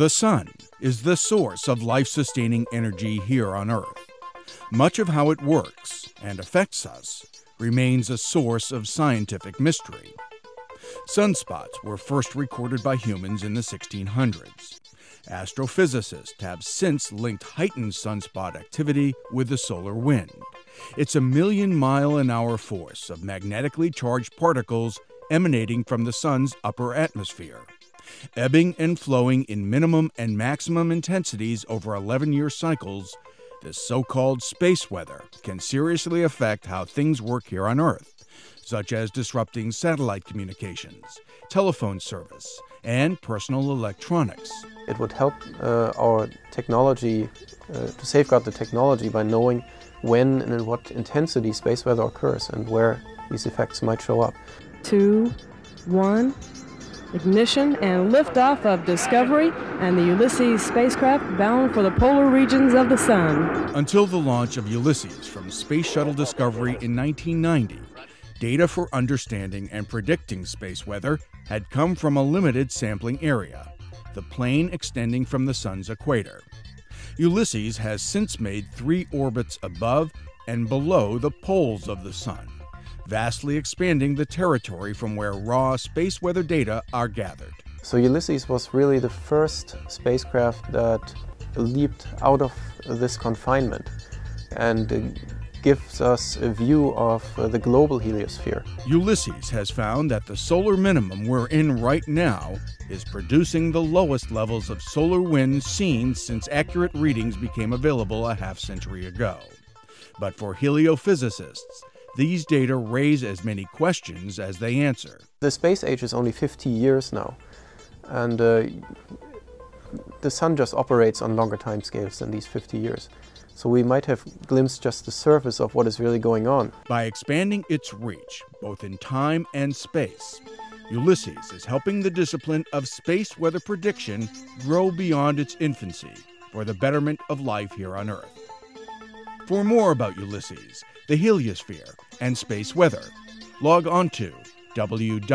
The Sun is the source of life sustaining energy here on Earth. Much of how it works and affects us remains a source of scientific mystery. Sunspots were first recorded by humans in the 1600s. Astrophysicists have since linked heightened sunspot activity with the solar wind. It's a million mile an hour force of magnetically charged particles emanating from the sun's upper atmosphere. Ebbing and flowing in minimum and maximum intensities over 11 year cycles, this so called space weather can seriously affect how things work here on Earth, such as disrupting satellite communications, telephone service, and personal electronics. It would help uh, our technology uh, to safeguard the technology by knowing when and in what intensity space weather occurs and where these effects might show up. Two, one, ignition and liftoff of Discovery and the Ulysses spacecraft bound for the polar regions of the Sun. Until the launch of Ulysses from Space Shuttle Discovery in 1990, data for understanding and predicting space weather had come from a limited sampling area, the plane extending from the Sun's equator. Ulysses has since made three orbits above and below the poles of the Sun vastly expanding the territory from where raw space weather data are gathered. So Ulysses was really the first spacecraft that leaped out of this confinement and uh, gives us a view of the global heliosphere. Ulysses has found that the solar minimum we're in right now is producing the lowest levels of solar wind seen since accurate readings became available a half century ago. But for heliophysicists, these data raise as many questions as they answer. The space age is only 50 years now, and uh, the Sun just operates on longer time scales than these 50 years. So we might have glimpsed just the surface of what is really going on. By expanding its reach, both in time and space, Ulysses is helping the discipline of space weather prediction grow beyond its infancy for the betterment of life here on Earth. For more about Ulysses, the heliosphere, and space weather. Log on to www.nasa.gov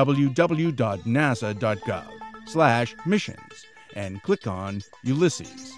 slash missions and click on Ulysses.